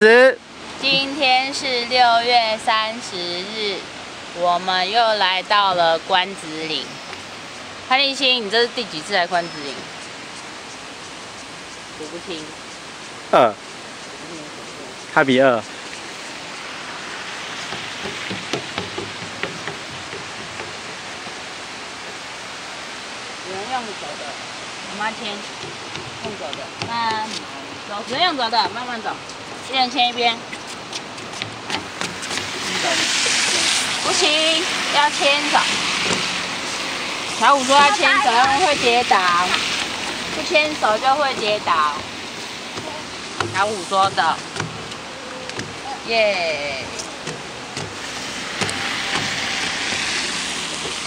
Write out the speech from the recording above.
十，今天是六月三十日，我们又来到了关子岭。潘立新，你这是第几次来关子岭？数不清。二，他比二。有人用走的，我妈牵，用走的，慢慢走，只能用走的，慢慢走。一人牵一边，不行，要牵手。小五说要牵手，要不会跌倒。不牵手就会跌倒。小五说的，耶。